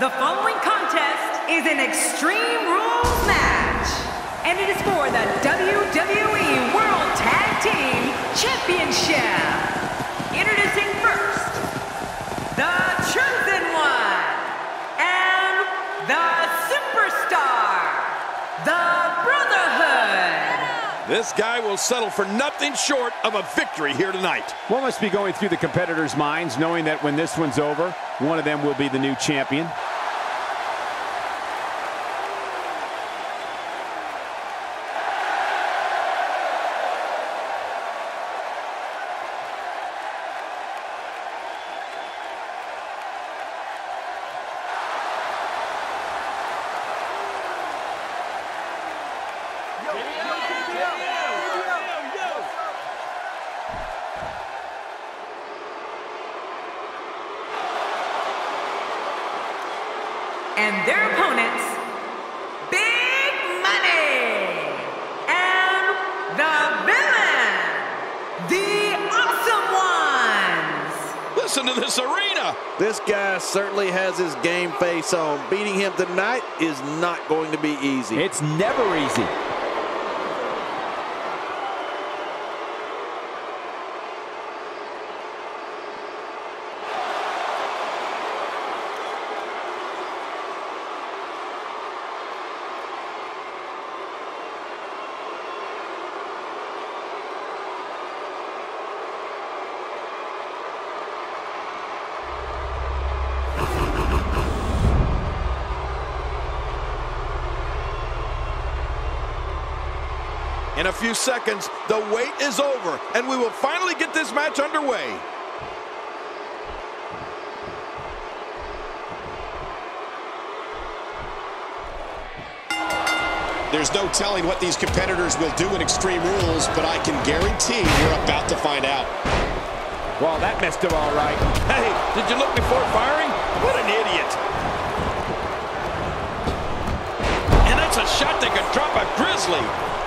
The following contest is an Extreme Rules match, and it is for the WWE World Tag Team Championship. Introducing first, the Chosen One, and the Superstar, the Brotherhood. This guy will settle for nothing short of a victory here tonight. What must be going through the competitors' minds knowing that when this one's over, one of them will be the new champion? And their opponents, Big Money and the Villain, the Awesome Ones. Listen to this arena. This guy certainly has his game face on. Beating him tonight is not going to be easy. It's never easy. In a few seconds, the wait is over, and we will finally get this match underway. There's no telling what these competitors will do in Extreme Rules, but I can guarantee you're about to find out. Well, that messed him all right. Hey, did you look before firing? What an idiot. And that's a shot that could drop a grizzly.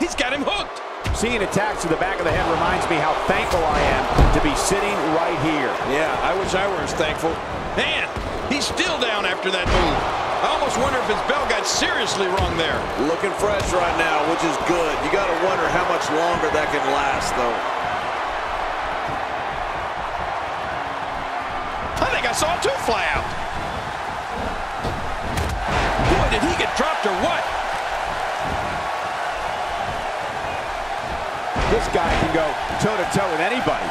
He's got him hooked. Seeing attacks to the back of the head reminds me how thankful I am to be sitting right here. Yeah, I wish I were as thankful. Man, he's still down after that move. I almost wonder if his bell got seriously wrong there. Looking fresh right now, which is good. You got to wonder how much longer that can last, though. I think I saw a tooth fly out. Boy, did he get dropped or what? This guy can go toe-to-toe with anybody.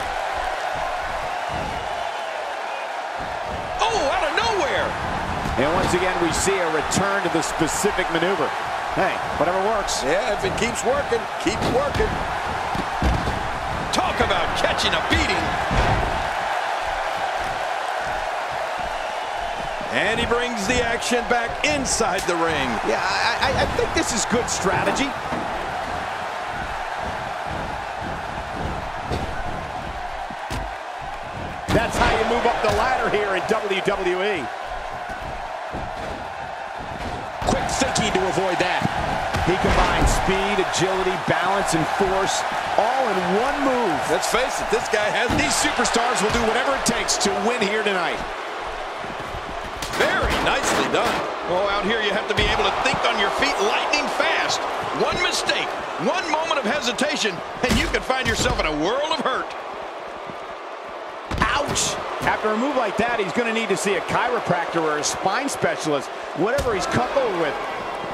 Oh, out of nowhere. And once again, we see a return to the specific maneuver. Hey, whatever works. Yeah, if it keeps working, keep working. Talk about catching a beating. And he brings the action back inside the ring. Yeah, I, I, I think this is good strategy. That's how you move up the ladder here in WWE. Quick thinking to avoid that. He combines speed, agility, balance, and force all in one move. Let's face it, this guy has These superstars will do whatever it takes to win here tonight. very nicely done. Oh, out here you have to be able to think on your feet lightning fast. One mistake, one moment of hesitation, and you can find yourself in a world of hurt. Ouch! After a move like that, he's going to need to see a chiropractor or a spine specialist, whatever he's comfortable with.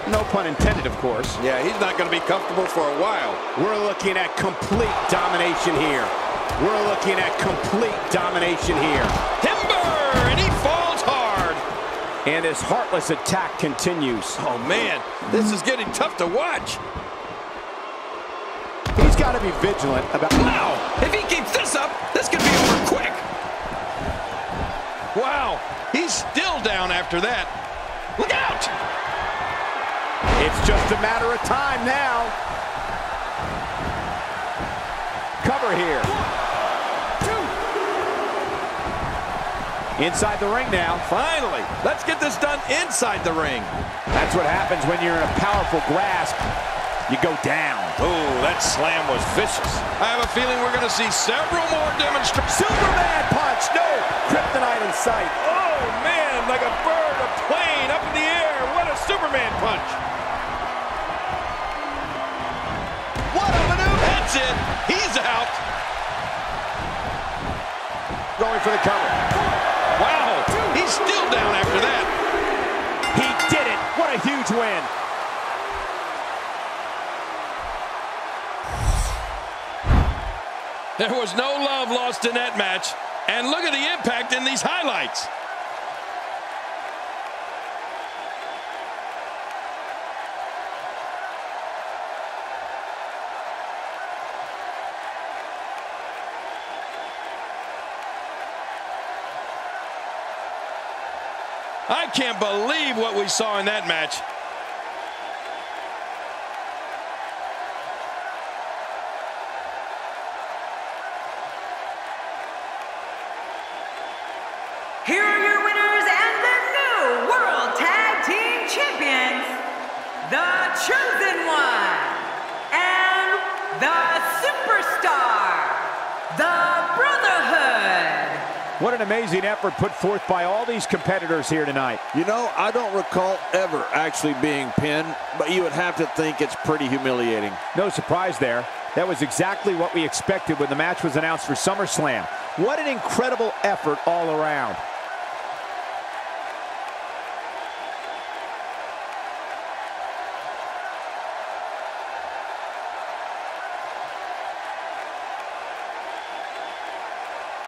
No pun intended, of course. Yeah, he's not going to be comfortable for a while. We're looking at complete domination here. We're looking at complete domination here. Timber, and he falls hard. And his heartless attack continues. Oh, man, this is getting tough to watch. He's got to be vigilant about... Wow, if he keeps this up, this could be over quick. Wow, he's still down after that. Look out! It's just a matter of time now. Cover here. Inside the ring now. Finally, let's get this done inside the ring. That's what happens when you're in a powerful grasp. You go down. Oh, that slam was vicious. I have a feeling we're going to see several more demonstrations. Superman punch. No. Kryptonite in sight. Oh, man, like a bird, a plane up in the air. What a Superman punch. There was no love lost in that match. And look at the impact in these highlights. I can't believe what we saw in that match. Here are your winners and the new World Tag Team Champions, the Chosen One and the Superstar, the Brotherhood. What an amazing effort put forth by all these competitors here tonight. You know, I don't recall ever actually being pinned, but you would have to think it's pretty humiliating. No surprise there. That was exactly what we expected when the match was announced for SummerSlam. What an incredible effort all around.